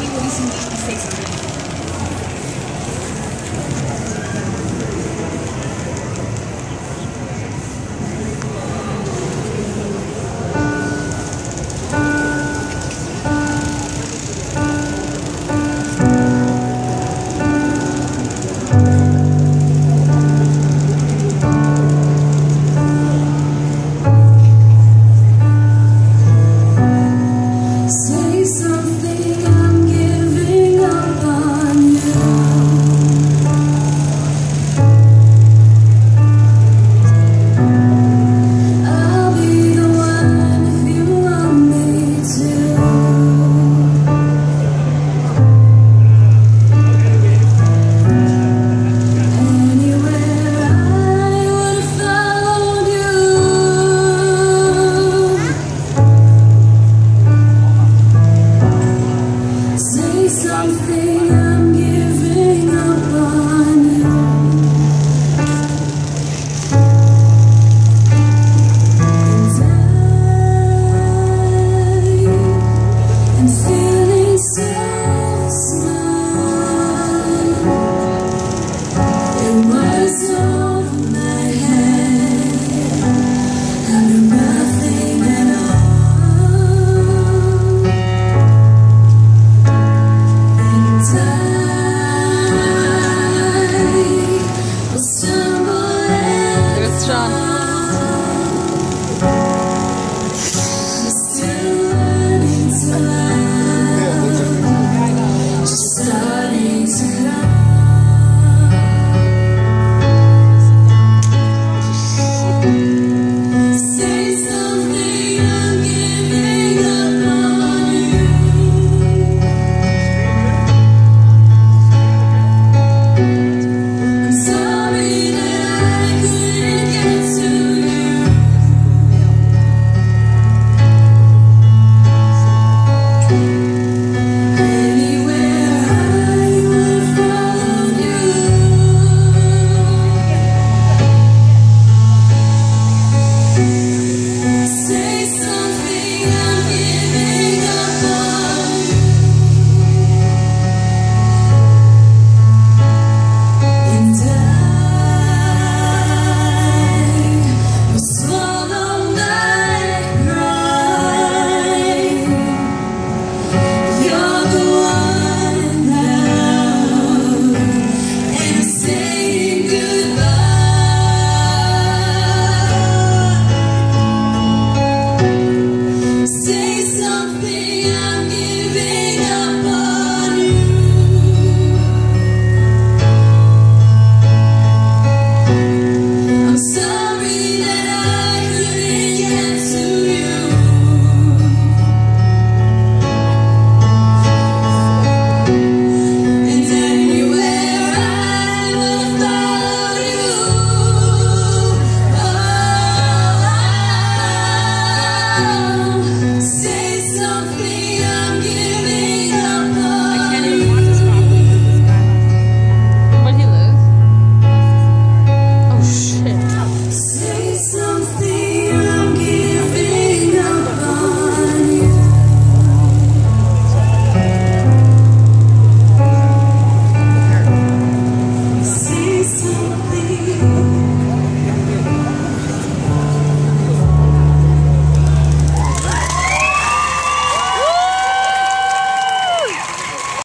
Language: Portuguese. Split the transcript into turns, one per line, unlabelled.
categorias